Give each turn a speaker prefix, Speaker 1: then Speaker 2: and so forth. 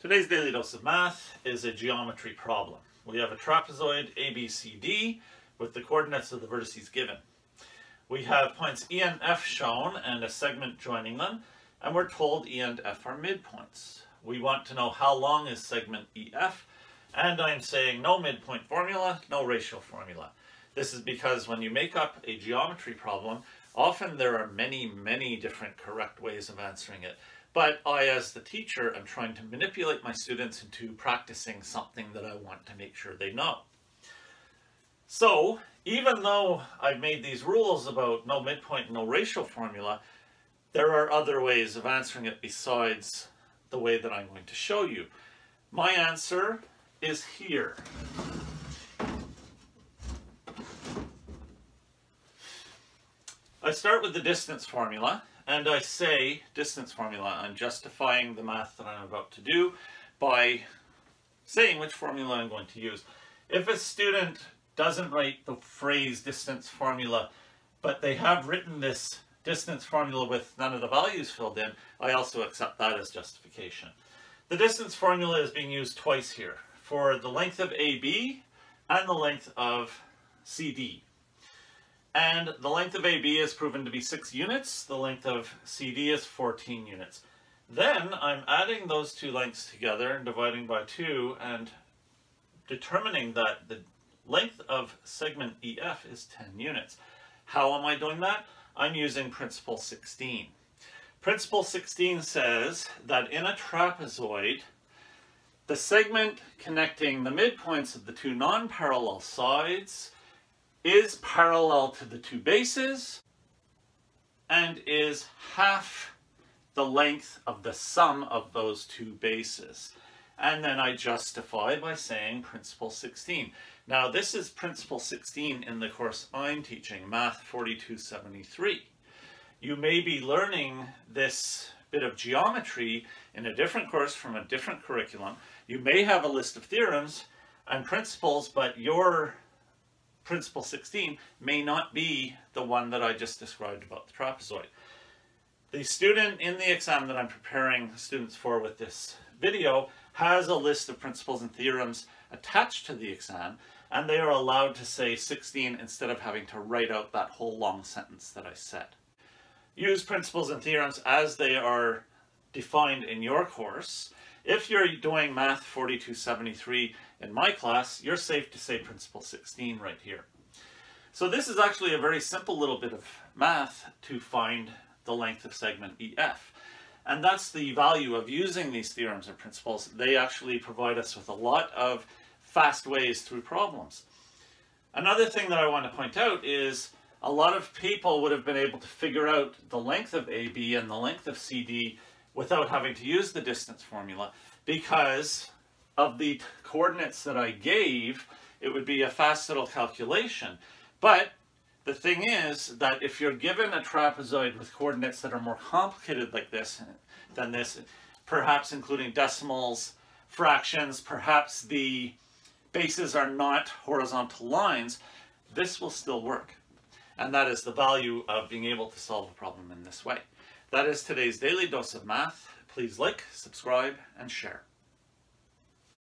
Speaker 1: Today's Daily Dose of Math is a geometry problem. We have a trapezoid ABCD with the coordinates of the vertices given. We have points E and F shown and a segment joining them, and we're told E and F are midpoints. We want to know how long is segment EF, and I'm saying no midpoint formula, no ratio formula. This is because when you make up a geometry problem, often there are many, many different correct ways of answering it. But I, as the teacher, am trying to manipulate my students into practicing something that I want to make sure they know. So, even though I've made these rules about no midpoint, no ratio formula, there are other ways of answering it besides the way that I'm going to show you. My answer is here. I start with the distance formula, and I say distance formula. I'm justifying the math that I'm about to do by saying which formula I'm going to use. If a student doesn't write the phrase distance formula, but they have written this distance formula with none of the values filled in, I also accept that as justification. The distance formula is being used twice here, for the length of AB and the length of CD. And the length of AB is proven to be 6 units. The length of CD is 14 units. Then I'm adding those two lengths together and dividing by 2 and determining that the length of segment EF is 10 units. How am I doing that? I'm using principle 16. Principle 16 says that in a trapezoid, the segment connecting the midpoints of the two non-parallel sides is parallel to the two bases and is half the length of the sum of those two bases. And then I justify by saying principle 16. Now this is principle 16 in the course I'm teaching, Math 4273. You may be learning this bit of geometry in a different course from a different curriculum. You may have a list of theorems and principles, but your principle 16 may not be the one that I just described about the trapezoid. The student in the exam that I'm preparing students for with this video has a list of principles and theorems attached to the exam and they are allowed to say 16 instead of having to write out that whole long sentence that I said. Use principles and theorems as they are defined in your course. If you're doing Math 4273 in my class, you're safe to say Principle 16 right here. So this is actually a very simple little bit of math to find the length of segment EF. And that's the value of using these theorems and principles. They actually provide us with a lot of fast ways through problems. Another thing that I want to point out is a lot of people would have been able to figure out the length of AB and the length of CD without having to use the distance formula because of the coordinates that I gave, it would be a little calculation. But the thing is that if you're given a trapezoid with coordinates that are more complicated like this than this, perhaps including decimals, fractions, perhaps the bases are not horizontal lines, this will still work. And that is the value of being able to solve a problem in this way. That is today's Daily Dose of Math. Please like, subscribe, and share.